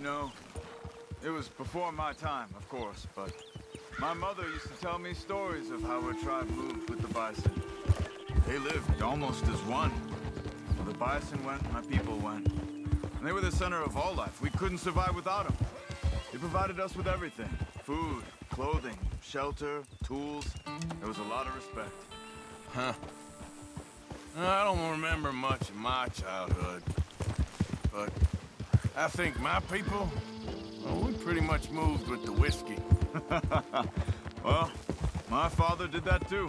know. It was before my time, of course, but my mother used to tell me stories of how her tribe moved with the bison. They lived almost as one. The bison went, my people went. And they were the center of all life. We couldn't survive without them. They provided us with everything. Food, clothing, shelter, tools. There was a lot of respect. Huh. I don't remember much of my childhood. But I think my people, well, we pretty much moved with the whiskey. well, my father did that too.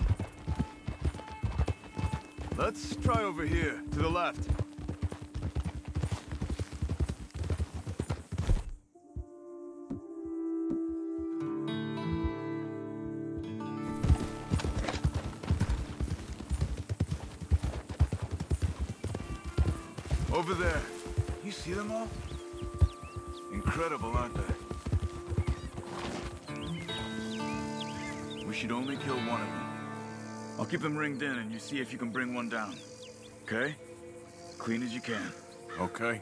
Let's try over here, to the left. Over there. You see them all? Incredible, aren't they? We should only kill one of them. I'll keep them ringed in and you see if you can bring one down. Okay? Clean as you can. Okay.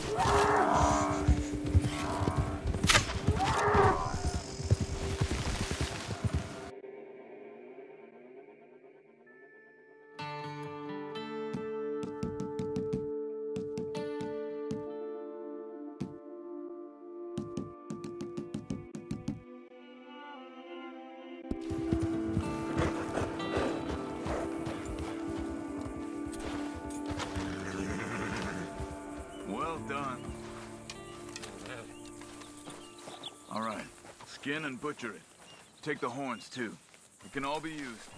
All right. Skin and butcher it. Take the horns, too. It can all be used.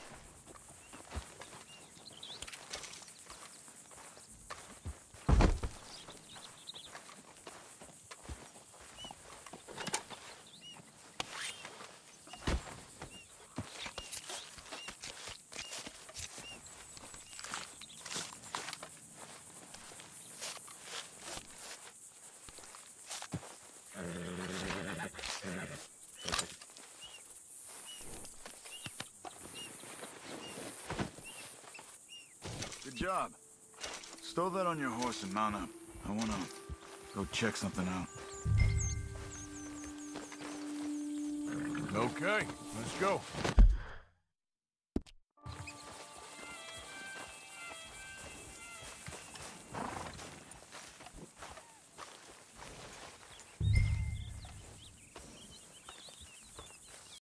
Good job. Stow that on your horse and mount up. I wanna go check something out. Okay, let's go.